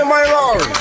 am my wrong?